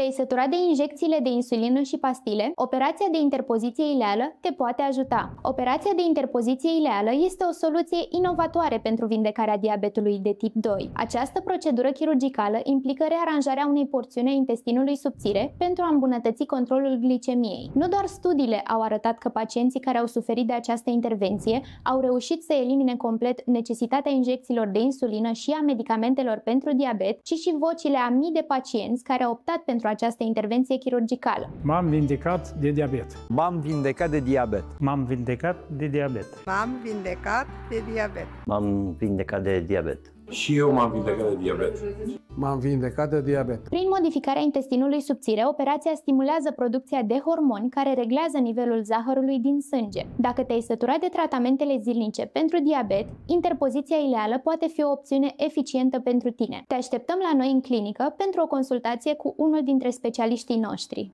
Te-ai săturat de injecțiile de insulină și pastile? Operația de interpoziție ileală te poate ajuta. Operația de interpoziție ileală este o soluție inovatoare pentru vindecarea diabetului de tip 2. Această procedură chirurgicală implică rearanjarea unei porțiuni a intestinului subțire pentru a îmbunătăți controlul glicemiei. Nu doar studiile au arătat că pacienții care au suferit de această intervenție au reușit să elimine complet necesitatea injecțiilor de insulină și a medicamentelor pentru diabet, ci și vocile a mii de pacienți care au optat pentru această intervenție chirurgicală. M-am vindecat de diabet. M-am vindecat de diabet. M-am vindecat de diabet. M-am vindecat de diabet. M-am vindecat de diabet. Și eu m-am vindecat de diabet. M-am vindecat de diabet. Prin modificarea intestinului subțire, operația stimulează producția de hormoni care reglează nivelul zahărului din sânge. Dacă te-ai săturat de tratamentele zilnice pentru diabet, interpoziția ileală poate fi o opțiune eficientă pentru tine. Te așteptăm la noi în clinică pentru o consultație cu unul dintre specialiștii noștri.